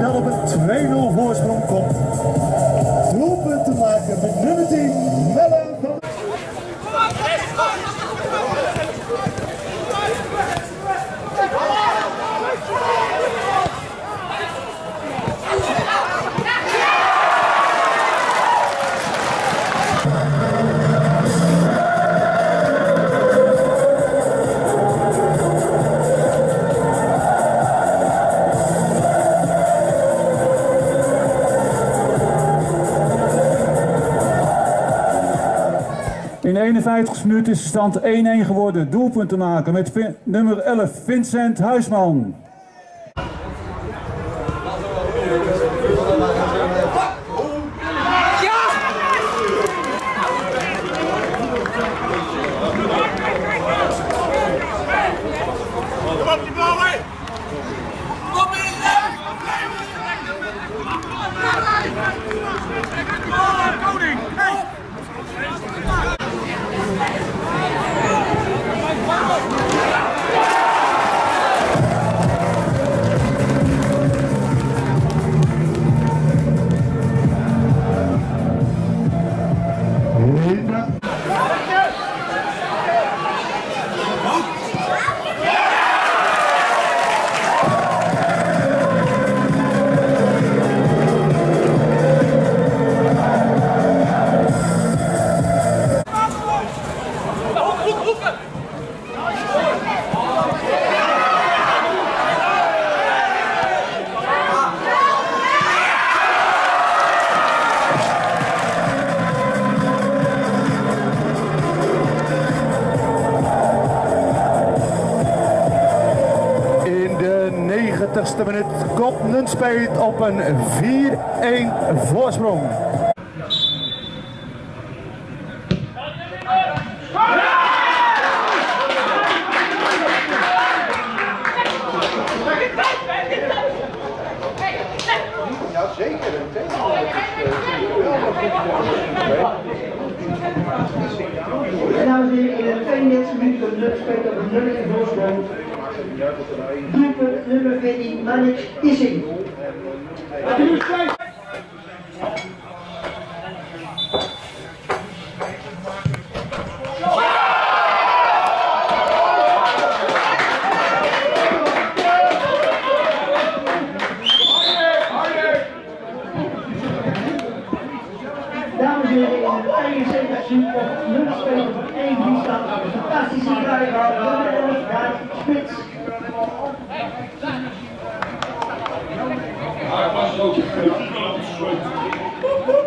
dat op een 2-0 voorsprong komt. 51 minuten is de stand 1-1 geworden. Doelpunt te maken met nummer 11 Vincent Huisman. 90ste minuut komt Nunspeet op een 4-1 voorsprong. Dames en heren, in de 32 minuten speelt op een nummer in voorsprong. Nummer 14, Manic Issing. Dames en heren, in de 72 minuten speelt op 1 3 staat. Thank you.